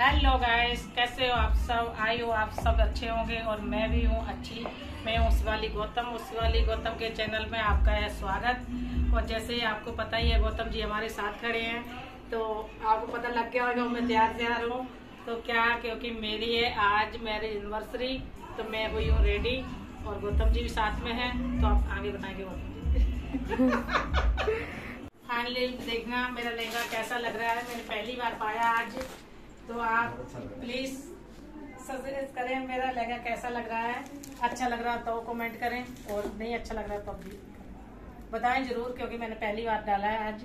Hello guys कैसे हो आप सब? आई हो आप सब अच्छे होंगे और मैं भी हूँ अच्छी। मैं हूँ उसवाली गौतम उसवाली गौतम के चैनल में आपका है स्वागत। और जैसे आपको पता ही है, गौतम जी हमारे साथ खड़े हैं तो आपको पता लग गया होगा, मैं तैयार तैयार हूँ। तो क्या? क्योंकि मेरी है आज मेरी एनिवर्सरी तो मैं हुई हूँ रेडी और गौतम जी भी साथ में है तो आप आगे बताएँगे गौतम जी। फाइनली देखना मेरा लहंगा कैसा लग रहा है। मैंने पहली बार पाया आज। तो आप प्लीज़ सजेस्ट करें मेरा लहंगा कैसा लग रहा है। अच्छा लग रहा तो कमेंट करें, और नहीं अच्छा लग रहा तो बताएँ ज़रूर, क्योंकि मैंने पहली बार डाला है आज।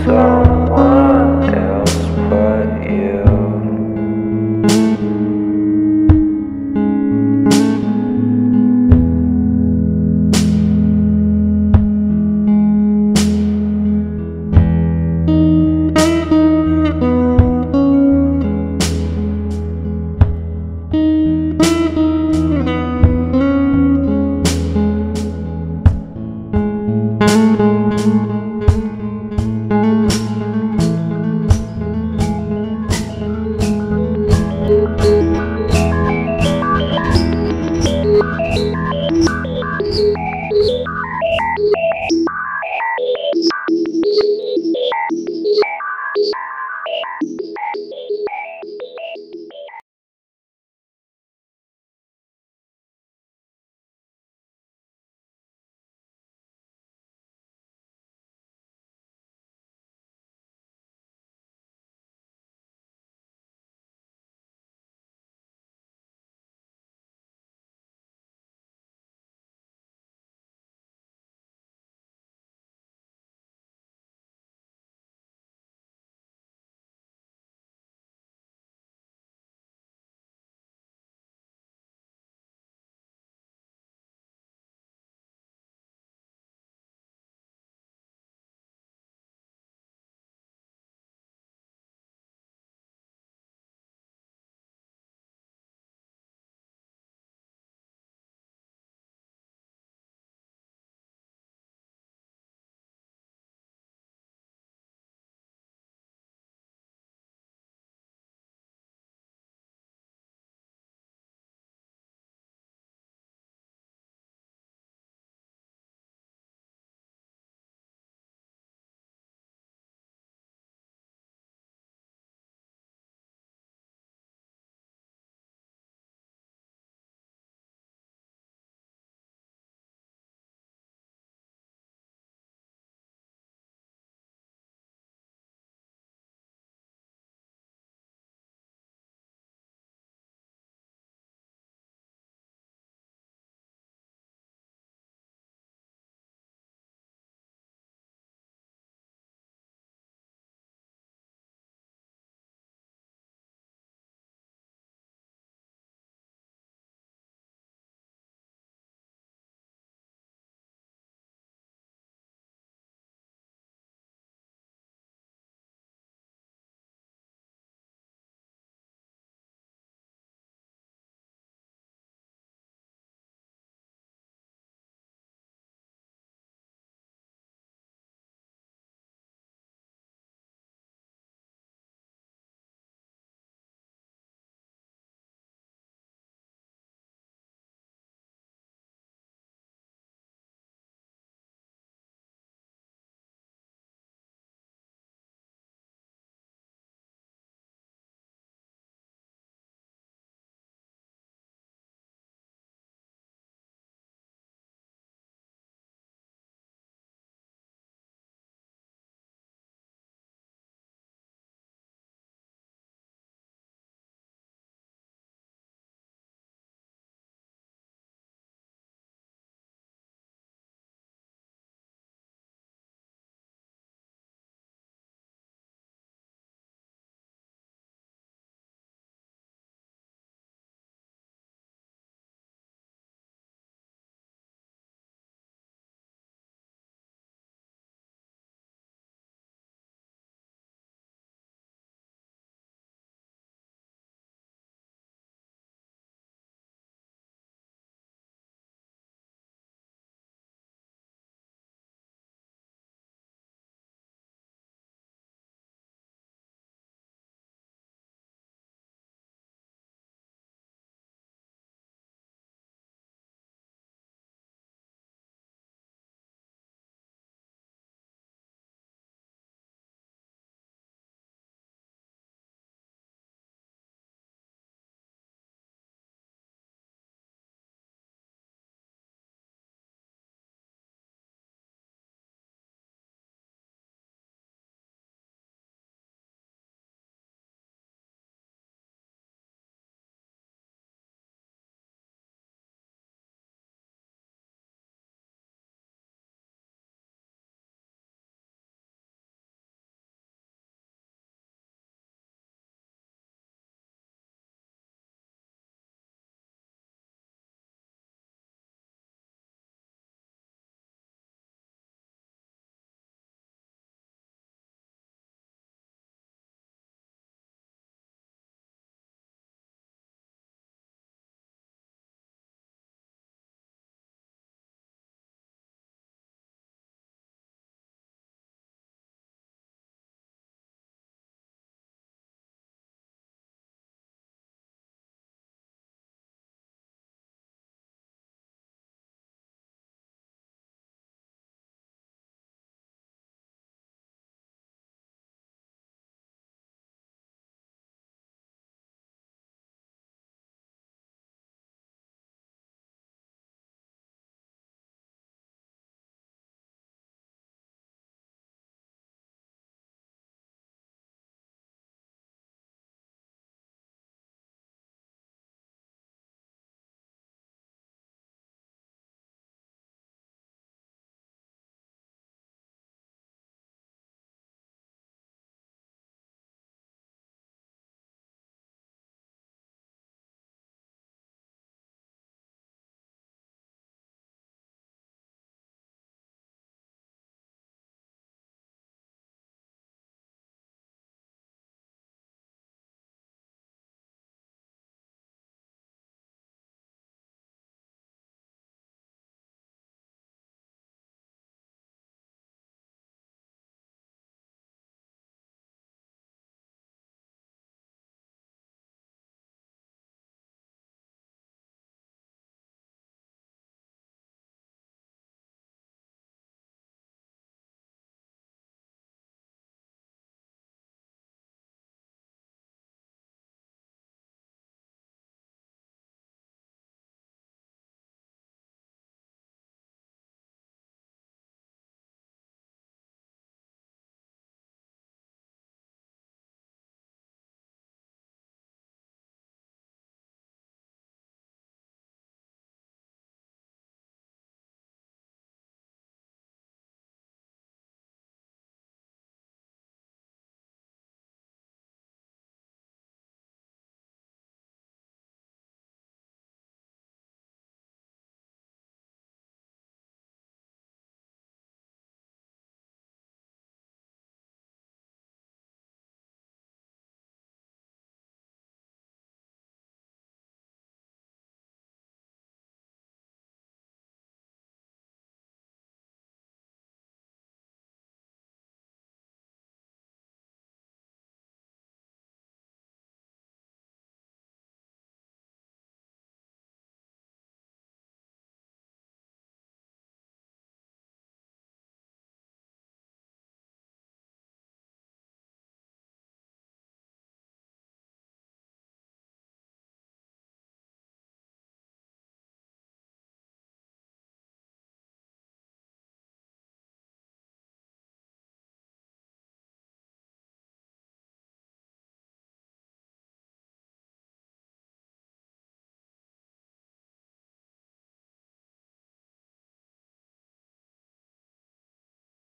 so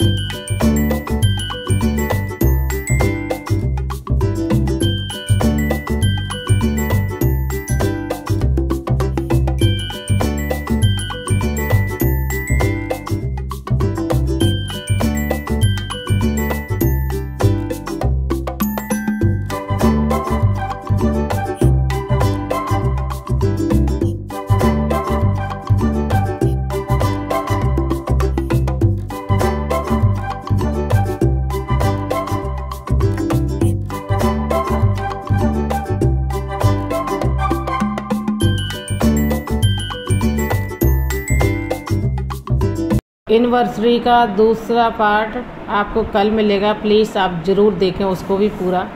Música एनिवर्सरी का दूसरा पार्ट आपको कल मिलेगा। प्लीज़ आप ज़रूर देखें उसको भी पूरा।